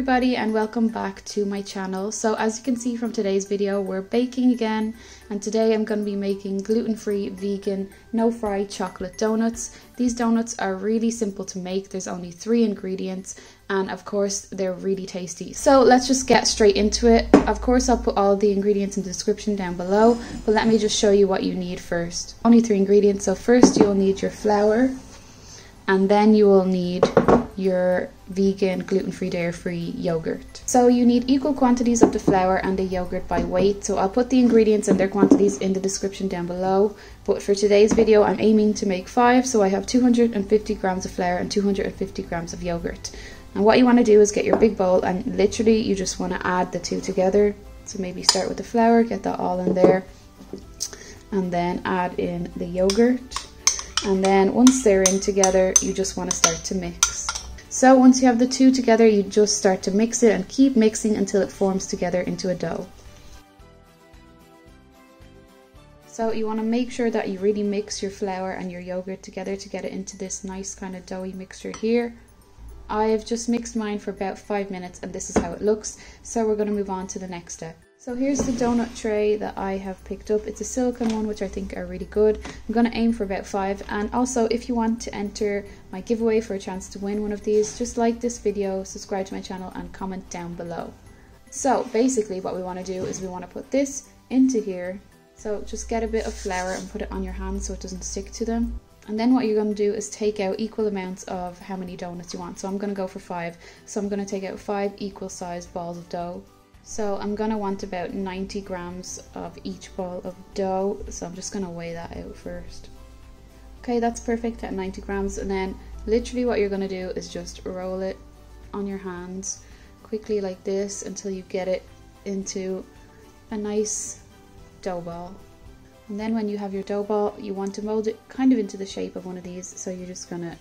everybody and welcome back to my channel. So as you can see from today's video, we're baking again and today I'm going to be making gluten-free, vegan, no-fry chocolate donuts. These donuts are really simple to make, there's only three ingredients and of course they're really tasty. So let's just get straight into it. Of course I'll put all the ingredients in the description down below, but let me just show you what you need first. Only three ingredients, so first you'll need your flour and then you will need your vegan, gluten-free, dairy-free yogurt. So you need equal quantities of the flour and the yogurt by weight. So I'll put the ingredients and their quantities in the description down below. But for today's video, I'm aiming to make five. So I have 250 grams of flour and 250 grams of yogurt. And what you want to do is get your big bowl and literally you just want to add the two together. So maybe start with the flour, get that all in there. And then add in the yogurt. And then once they're in together, you just want to start to mix. So once you have the two together, you just start to mix it and keep mixing until it forms together into a dough. So you want to make sure that you really mix your flour and your yogurt together to get it into this nice kind of doughy mixture here. I've just mixed mine for about five minutes and this is how it looks. So we're going to move on to the next step. So here's the donut tray that I have picked up. It's a silicone one, which I think are really good. I'm going to aim for about five. And also, if you want to enter my giveaway for a chance to win one of these, just like this video, subscribe to my channel and comment down below. So basically what we want to do is we want to put this into here. So just get a bit of flour and put it on your hands so it doesn't stick to them. And then what you're going to do is take out equal amounts of how many donuts you want. So I'm going to go for five. So I'm going to take out five equal sized balls of dough. So I'm gonna want about 90 grams of each ball of dough. So I'm just gonna weigh that out first. Okay, that's perfect at 90 grams. And then literally what you're gonna do is just roll it on your hands quickly like this until you get it into a nice dough ball. And then when you have your dough ball, you want to mold it kind of into the shape of one of these. So you're just gonna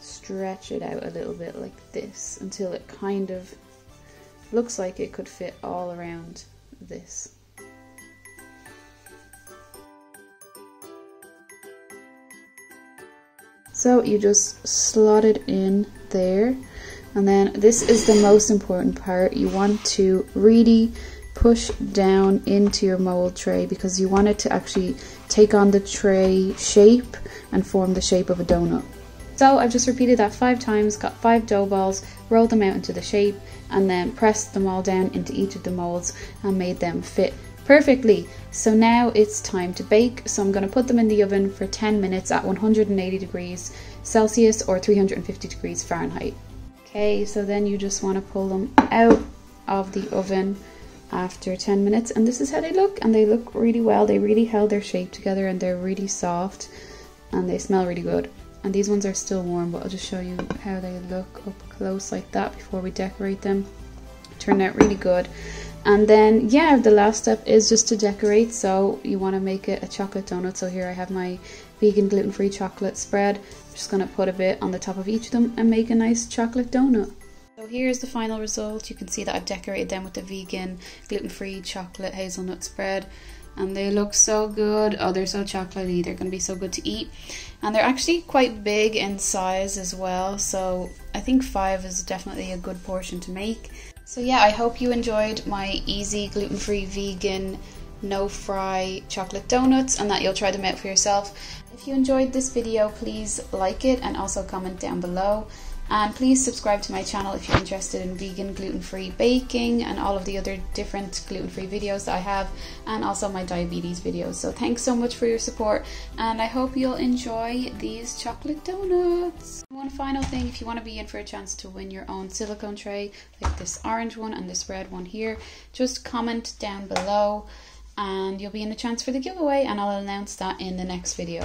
stretch it out a little bit like this until it kind of looks like it could fit all around this. So you just slot it in there and then this is the most important part. You want to really push down into your mold tray because you want it to actually take on the tray shape and form the shape of a donut. So I've just repeated that five times, got five dough balls, rolled them out into the shape, and then pressed them all down into each of the molds and made them fit perfectly. So now it's time to bake. So I'm going to put them in the oven for 10 minutes at 180 degrees Celsius or 350 degrees Fahrenheit. Okay, so then you just want to pull them out of the oven after 10 minutes and this is how they look and they look really well. They really held their shape together and they're really soft and they smell really good and these ones are still warm but I'll just show you how they look up close like that before we decorate them. Turned out really good. And then yeah the last step is just to decorate. So you want to make it a chocolate donut. So here I have my vegan gluten-free chocolate spread. I'm just gonna put a bit on the top of each of them and make a nice chocolate donut. So here's the final result. You can see that I've decorated them with the vegan gluten-free chocolate hazelnut spread and they look so good. Oh, they're so chocolatey. They're going to be so good to eat. And they're actually quite big in size as well. So I think five is definitely a good portion to make. So yeah, I hope you enjoyed my easy gluten-free vegan no fry chocolate donuts and that you'll try them out for yourself. If you enjoyed this video, please like it and also comment down below. And please subscribe to my channel if you're interested in vegan, gluten-free baking and all of the other different gluten-free videos that I have and also my diabetes videos. So thanks so much for your support and I hope you'll enjoy these chocolate donuts. One final thing, if you want to be in for a chance to win your own silicone tray, like this orange one and this red one here, just comment down below and you'll be in a chance for the giveaway and I'll announce that in the next video.